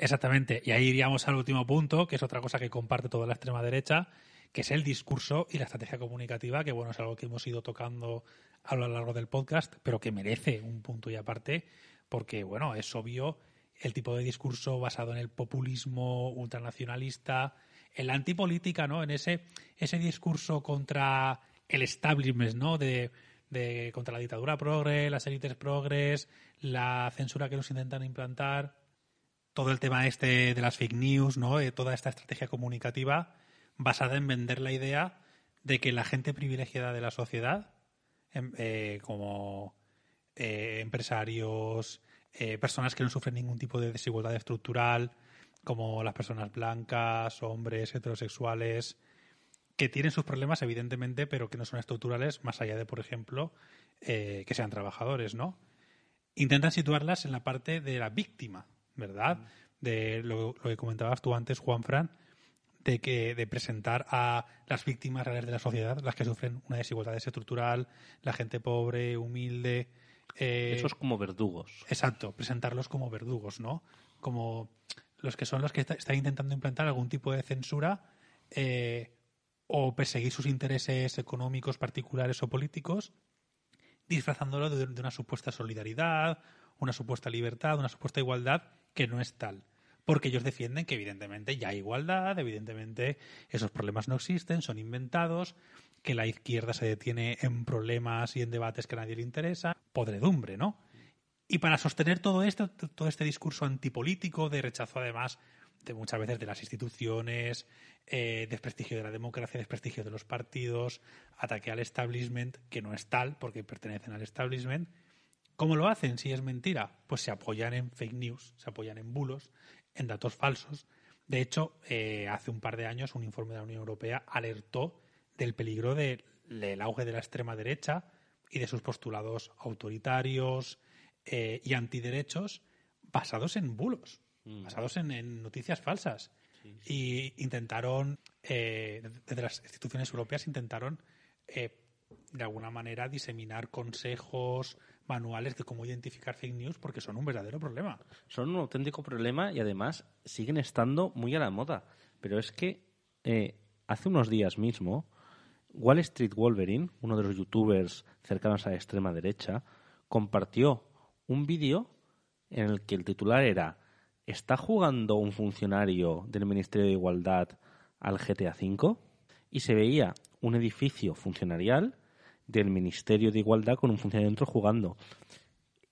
Exactamente. Y ahí iríamos al último punto, que es otra cosa que comparte toda la extrema derecha, que es el discurso y la estrategia comunicativa, que bueno, es algo que hemos ido tocando a lo largo del podcast, pero que merece un punto y aparte, porque bueno, es obvio el tipo de discurso basado en el populismo ultranacionalista, en la antipolítica, ¿no? En ese, ese discurso contra el establishment, ¿no? De, contra la dictadura progres, las élites progres, la censura que nos intentan implantar, todo el tema este de las fake news, ¿no? De toda esta estrategia comunicativa basada en vender la idea de que la gente privilegiada de la sociedad, em, eh, como eh, empresarios, eh, personas que no sufren ningún tipo de desigualdad estructural, como las personas blancas, hombres, heterosexuales, que tienen sus problemas, evidentemente, pero que no son estructurales, más allá de, por ejemplo, que sean trabajadores, ¿no? Intentan situarlas en la parte de la víctima, ¿verdad? De lo, que comentabas tú antes, Juan Fran, de que de presentar a las víctimas reales de la sociedad, las que sufren una desigualdad estructural, la gente pobre, humilde. Eh, Esos como verdugos. Exacto, presentarlos como verdugos, ¿no? Como los que son los que están intentando implantar algún tipo de censura eh, o perseguir sus intereses económicos particulares o políticos, disfrazándolo de una supuesta solidaridad, una supuesta libertad, una supuesta igualdad que no es tal. Porque ellos defienden que evidentemente ya hay igualdad, evidentemente esos problemas no existen, son inventados, que la izquierda se detiene en problemas y en debates que a nadie le interesa, podredumbre, ¿no? Y para sostener todo esto, todo este discurso antipolítico de rechazo además de muchas veces de las instituciones, eh, desprestigio de la democracia, desprestigio de los partidos, ataque al establishment, que no es tal porque pertenecen al establishment, ¿Cómo lo hacen si es mentira? Pues se apoyan en fake news, se apoyan en bulos, en datos falsos. De hecho, eh, hace un par de años un informe de la Unión Europea alertó del peligro del auge de la extrema derecha y de sus postulados autoritarios eh, y antiderechos basados en bulos, mm. basados en, noticias falsas. Y intentaron, eh, desde las instituciones europeas, intentaron de alguna manera diseminar consejos, manuales de cómo identificar fake news porque son un verdadero problema. Son un auténtico problema y además siguen estando muy a la moda. Pero es que eh, hace unos días mismo, Wall Street Wolverine, uno de los youtubers cercanos a la extrema derecha, compartió un vídeo en el que el titular era ¿Está jugando un funcionario del Ministerio de Igualdad al GTA V? Y se veía un edificio funcionarial del Ministerio de Igualdad con un funcionario dentro jugando.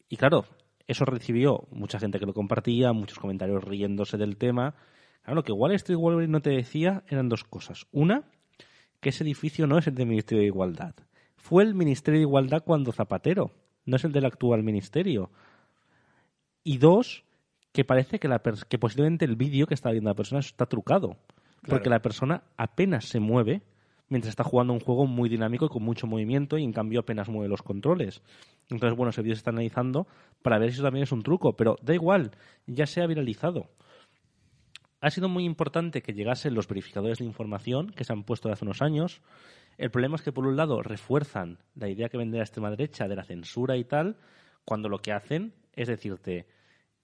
Y claro, eso recibió mucha gente que lo compartía, muchos comentarios riéndose del tema. Claro, lo que Wall Street Wolverine no te decía eran dos cosas. Una, que ese edificio no es el del Ministerio de Igualdad. Fue el Ministerio de Igualdad cuando Zapatero, no es el del actual ministerio. Y dos, que parece que, la que posiblemente el vídeo que está viendo la persona está trucado. Porque la persona apenas se mueve mientras está jugando un juego muy dinámico y con mucho movimiento y en cambio apenas mueve los controles. Entonces, bueno, se está analizando para ver si eso también es un truco, pero da igual, ya se ha viralizado. Ha sido muy importante que llegasen los verificadores de información que se han puesto hace unos años. El problema es que, por un lado, refuerzan la idea que vende la extrema derecha de la censura y tal, cuando lo que hacen es decirte,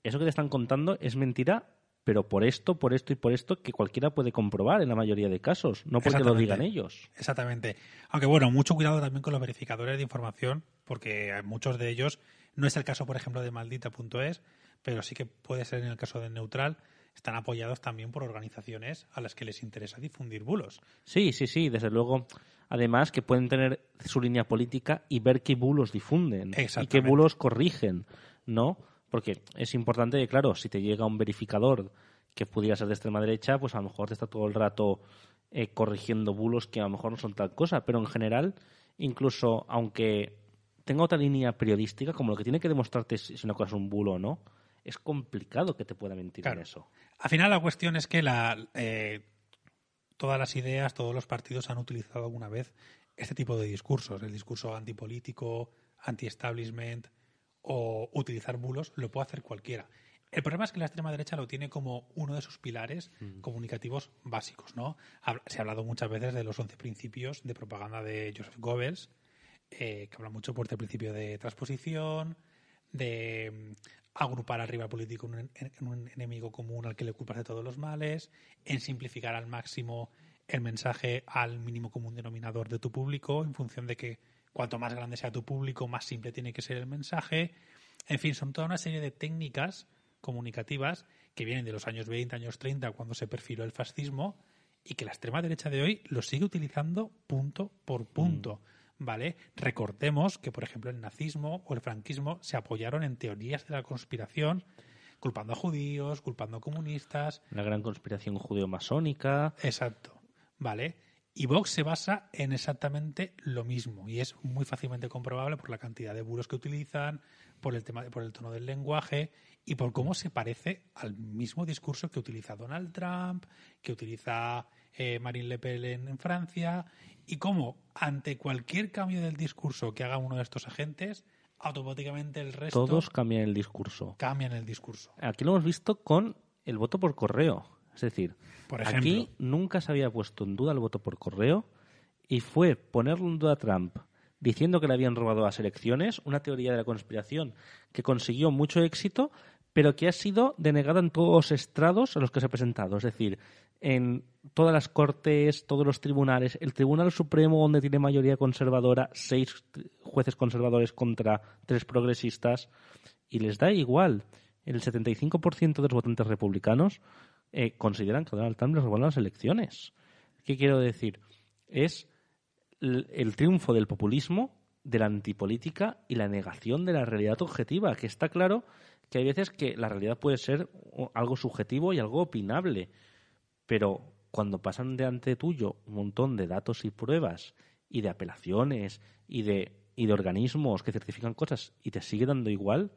eso que te están contando es mentira pero por esto, por esto y por esto que cualquiera puede comprobar en la mayoría de casos, no porque lo digan ellos. Exactamente. Aunque bueno, mucho cuidado también con los verificadores de información, porque muchos de ellos, no es el caso, por ejemplo, de maldita.es, pero sí que puede ser en el caso de Neutral, están apoyados también por organizaciones a las que les interesa difundir bulos. Sí, sí, sí, desde luego. Además, que pueden tener su línea política y ver qué bulos difunden y qué bulos corrigen, ¿no? Porque es importante que, claro, si te llega un verificador que pudiera ser de extrema derecha, pues a lo mejor te está todo el rato eh, corrigiendo bulos que a lo mejor no son tal cosa. Pero en general, incluso aunque tenga otra línea periodística, como lo que tiene que demostrarte si una cosa es un bulo o no, es complicado que te pueda mentir en eso. Al final la cuestión es que la, eh, todas las ideas, todos los partidos han utilizado alguna vez este tipo de discursos, el discurso antipolítico, anti-establishment, o utilizar bulos, lo puede hacer cualquiera. El problema es que la extrema derecha lo tiene como uno de sus pilares mm. comunicativos básicos, ¿no? Se ha hablado muchas veces de los 11 principios de propaganda de Joseph Goebbels, eh, que habla mucho por el principio de transposición, de mm, agrupar al rival político en un, en un enemigo común al que le culpas de todos los males, en simplificar al máximo el mensaje al mínimo común denominador de tu público, en función de que cuanto más grande sea tu público, más simple tiene que ser el mensaje. En fin, son toda una serie de técnicas comunicativas que vienen de los años 20, años 30, cuando se perfiló el fascismo, y que la extrema derecha de hoy lo sigue utilizando punto por punto. ¿Vale? Recordemos que, por ejemplo, el nazismo o el franquismo se apoyaron en teorías de la conspiración, culpando a judíos, culpando a comunistas. La gran conspiración judeo-masónica. Exacto. ¿Vale? Y Vox se basa en exactamente lo mismo y es muy fácilmente comprobable por la cantidad de bulos que utilizan, por el tema, por el tono del lenguaje y por cómo se parece al mismo discurso que utiliza Donald Trump, que utiliza eh, Marine Le Pen en, en Francia y cómo ante cualquier cambio del discurso que haga uno de estos agentes automáticamente el resto Todos cambian el discurso. cambian el discurso. Aquí lo hemos visto con el voto por correo. Es decir, Por ejemplo. aquí nunca se había puesto en duda el voto por correo y fue ponerlo en duda a Trump diciendo que le habían robado las elecciones, una teoría de la conspiración que consiguió mucho éxito, pero que ha sido denegada en todos los estrados a los que se ha presentado. Es decir, en todas las cortes, todos los tribunales, el Tribunal Supremo, donde tiene mayoría conservadora, seis jueces conservadores contra tres progresistas, y les da igual. El 75% de los votantes republicanos eh, consideran que Donald Trump les robó las elecciones. ¿Qué quiero decir? Es el, el triunfo del populismo, de la antipolítica y la negación de la realidad objetiva, que está claro que hay veces que la realidad puede ser algo subjetivo y algo opinable, pero cuando pasan delante tuyo un montón de datos y pruebas y de apelaciones y de, y de organismos que certifican cosas y te sigue dando igual,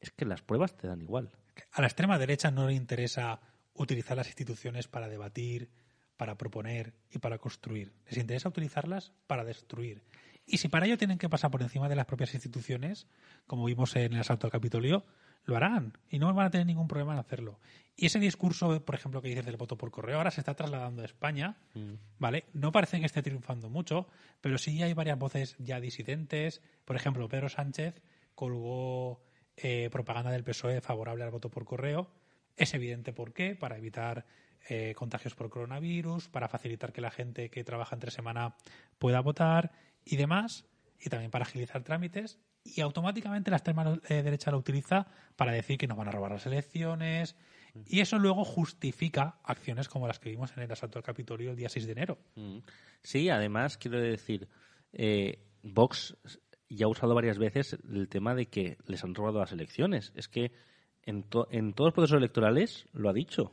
es que las pruebas te dan igual. A la extrema derecha no le interesa utilizar las instituciones para debatir, para proponer y para construir. Les interesa utilizarlas para destruir. Y si para ello tienen que pasar por encima de las propias instituciones, como vimos en el asalto al Capitolio, lo harán y no van a tener ningún problema en hacerlo. Y ese discurso, por ejemplo, que dices del voto por correo, ahora se está trasladando a España, ¿vale? No parece que esté triunfando mucho, pero sí hay varias voces ya disidentes. Por ejemplo, Pedro Sánchez colgó eh, propaganda del PSOE favorable al voto por correo. Es evidente por qué, para evitar eh, contagios por coronavirus, para facilitar que la gente que trabaja entre semana pueda votar y demás, y también para agilizar trámites. Y automáticamente la extrema eh, derecha lo utiliza para decir que nos van a robar las elecciones. Y eso luego justifica acciones como las que vimos en el asalto al Capitolio el día 6 de enero. Mm. Sí, además, quiero decir, eh, Vox ya ha usado varias veces el tema de que les han robado las elecciones. Es que en, to- en todos los procesos electorales lo ha dicho,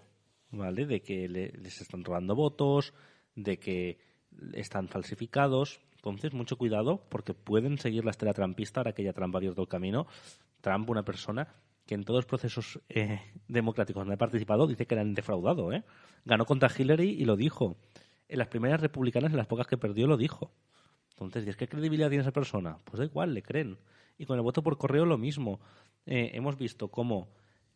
¿vale? De que le- les están robando votos, de que están falsificados. Entonces, mucho cuidado porque pueden seguir la estela trampista ahora que ya Trump ha abierto el camino. Trump, una persona que en todos los procesos eh, democráticos donde ha participado, dice que le han defraudado. ¿eh? Ganó contra Hillary y lo dijo. En las primeras republicanas, en las pocas que perdió, lo dijo. Entonces, ¿y es qué credibilidad tiene esa persona? Pues da igual, le creen. Y con el voto por correo lo mismo. Eh, hemos visto cómo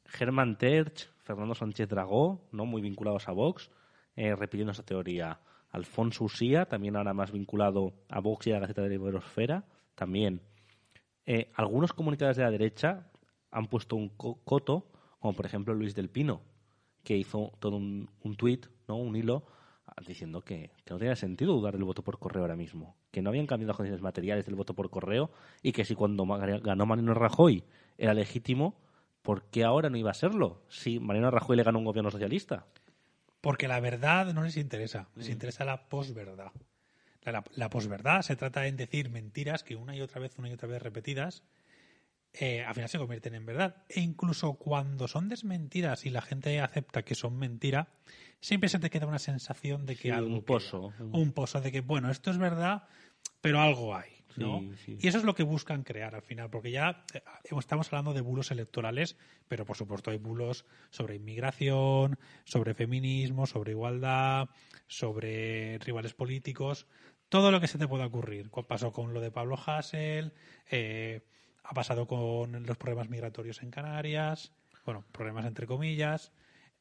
Germán Terch, Fernando Sánchez Dragó, ¿no? muy vinculados a Vox, eh, repitiendo esa teoría. Alfonso Usía, también ahora más vinculado a Vox y a la Gaceta de la Iberosfera, también. Eh, algunos comunicadores de la derecha han puesto un co- coto, como por ejemplo Luis del Pino, que hizo todo un, un tuit, ¿no? un hilo, diciendo que, no tenía sentido dudar del voto por correo ahora mismo, que no habían cambiado las condiciones materiales del voto por correo y que si cuando ganó Mariano Rajoy era legítimo, ¿por qué ahora no iba a serlo? Si Mariano Rajoy le ganó un gobierno socialista. Porque la verdad no les interesa, les interesa la posverdad. La, la, la posverdad se trata en decir mentiras que una y otra vez, una y otra vez repetidas, eh, al final se convierten en verdad. E incluso cuando son desmentidas y la gente acepta que son mentira, siempre se te queda una sensación de que Sí, algo un queda. pozo. Un pozo de que, bueno, esto es verdad, pero algo hay. ¿No? Sí, sí. Y eso es lo que buscan crear al final, porque ya eh, estamos hablando de bulos electorales, pero por supuesto hay bulos sobre inmigración, sobre feminismo, sobre igualdad, sobre rivales políticos, todo lo que se te pueda ocurrir. Cu- Pasó con lo de Pablo Hassel, eh, ha pasado con los problemas migratorios en Canarias, bueno, problemas entre comillas.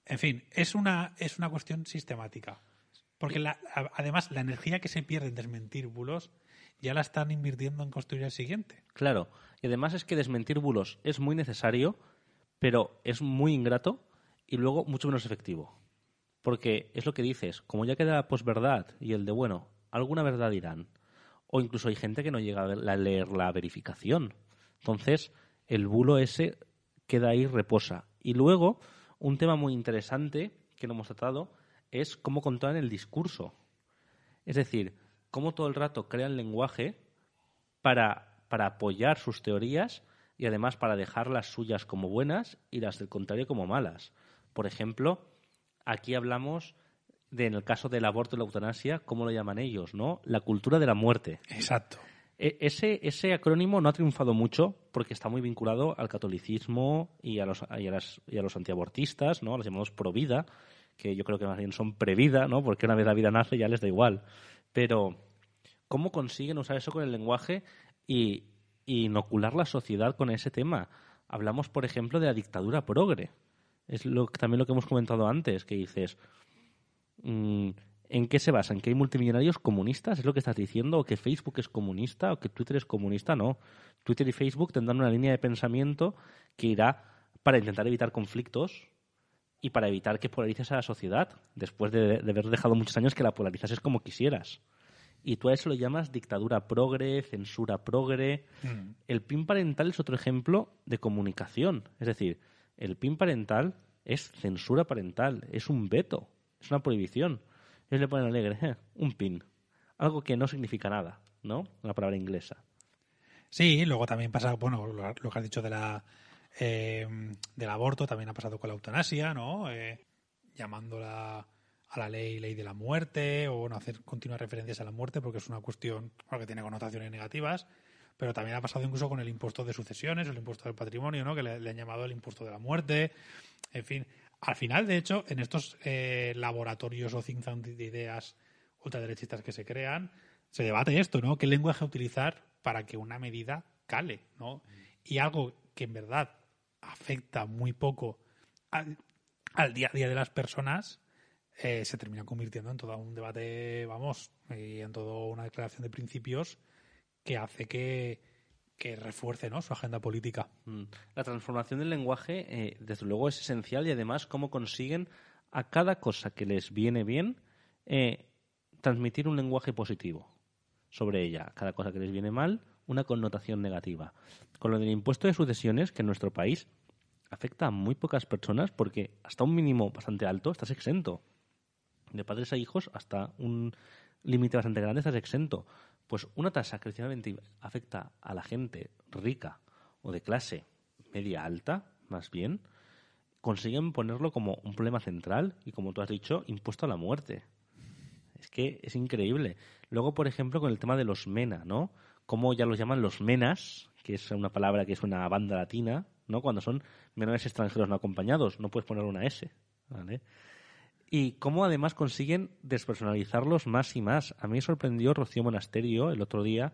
En fin, es una, es una cuestión sistemática. Porque la- además la energía que se pierde en desmentir bulos ya la están invirtiendo en construir el siguiente. Claro, y además es que desmentir bulos es muy necesario, pero es muy ingrato y luego mucho menos efectivo. Porque es lo que dices, como ya queda la posverdad y el de, bueno, alguna verdad dirán. O incluso hay gente que no llega a leer la verificación. Entonces, el bulo ese queda ahí, reposa. Y luego, un tema muy interesante que no hemos tratado es cómo controlan el discurso. Es decir, cómo todo el rato crean lenguaje para, para apoyar sus teorías y además para dejar las suyas como buenas y las del contrario como malas. Por ejemplo, aquí hablamos de, en el caso del aborto y la eutanasia, ¿cómo lo llaman ellos? ¿no? La cultura de la muerte. Exacto. E, ese, ese acrónimo no ha triunfado mucho porque está muy vinculado al catolicismo y a los, y a las, y a los antiabortistas, ¿no? los llamados pro vida, que yo creo que más bien son previda, ¿no? porque una vez la vida nace ya les da igual. Pero, ¿cómo consiguen usar eso con el lenguaje y, inocular la sociedad con ese tema? Hablamos, por ejemplo, de la dictadura progre. Es lo, también lo que hemos comentado antes, que dices, mm, ¿en qué se basa? ¿En que hay multimillonarios comunistas? ¿Es lo que estás diciendo? ¿O que Facebook es comunista? ¿O que Twitter es comunista? No. Twitter y Facebook tendrán una línea de pensamiento que irá para intentar evitar conflictos y para evitar que polarices a la sociedad, después de, haber dejado muchos años que la polarizases como quisieras. Y tú a eso lo llamas dictadura progre, censura progre. Mm. El PIN parental es otro ejemplo de comunicación. Es decir, el PIN parental es censura parental, es un veto, es una prohibición. Ellos le ponen alegre, eh, un PIN. Algo que no significa nada, ¿no? Una palabra inglesa. Sí, luego también pasa, bueno, lo que has dicho de la eh, del aborto, también ha pasado con la eutanasia, ¿no? Eh, llamándola a la ley ley de la muerte o no hacer continuas referencias a la muerte porque es una cuestión que tiene connotaciones negativas pero también ha pasado incluso con el impuesto de sucesiones el impuesto del patrimonio, ¿no? que le, han llamado el impuesto de la muerte. En fin, al final, de hecho, en estos eh, laboratorios o think de ideas ultraderechistas que se crean, se debate esto, ¿no? ¿Qué lenguaje utilizar para que una medida cale, ¿no? Y algo que en verdad afecta muy poco al, día a día de las personas, eh, se termina convirtiendo en todo un debate, vamos, y en toda una declaración de principios que hace que, refuerce ¿no? su agenda política. Mm. La transformación del lenguaje, eh, desde luego, es esencial y además cómo consiguen a cada cosa que les viene bien eh, transmitir un lenguaje positivo sobre ella. Cada cosa que les viene mal, una connotación negativa. Con lo del impuesto de sucesiones, que en nuestro país afecta a muy pocas personas porque hasta un mínimo bastante alto estás exento. De padres a hijos hasta un límite bastante grande estás exento. Pues una tasa que afecta a la gente rica o de clase media alta, más bien, consiguen ponerlo como un problema central y, como tú has dicho, impuesto a la muerte. Es que es increíble. Luego, por ejemplo, con el tema de los MENA, ¿no? Como ya los llaman los MENAS, que es una palabra que es una banda latina, ¿no? Cuando son menores extranjeros no acompañados, no puedes poner una S, ¿vale? y cómo además consiguen despersonalizarlos más y más. A mí me sorprendió Rocío Monasterio el otro día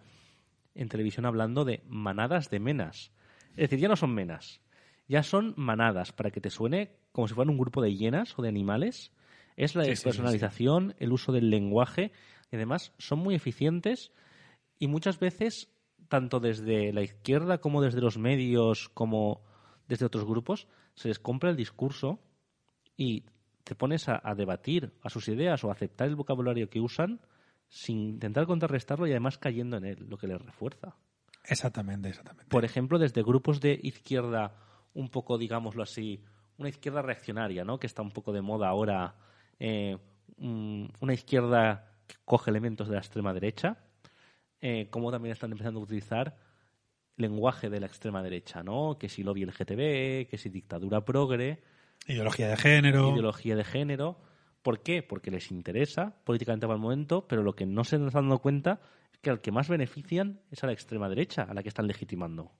en televisión hablando de manadas de menas. Es decir, ya no son menas, ya son manadas, para que te suene como si fueran un grupo de hienas o de animales. Es la despersonalización, el uso del lenguaje, y además son muy eficientes y muchas veces, tanto desde la izquierda como desde los medios, como desde otros grupos, se les compra el discurso y te pones a, debatir a sus ideas o a aceptar el vocabulario que usan sin intentar contrarrestarlo y además cayendo en él, lo que les refuerza. Exactamente, exactamente. Por ejemplo, desde grupos de izquierda, un poco, digámoslo así, una izquierda reaccionaria, ¿no? Que está un poco de moda ahora, eh, una izquierda que coge elementos de la extrema derecha, eh, como también están empezando a utilizar lenguaje de la extrema derecha, ¿no? Que si lobby LGTB, que si dictadura progre, Ideología de género. Ideología de género. ¿Por qué? Porque les interesa políticamente para el momento, pero lo que no se están dando cuenta es que al que más benefician es a la extrema derecha, a la que están legitimando.